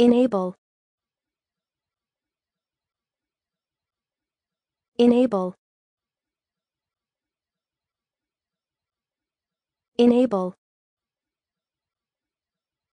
enable. Enable. Enable.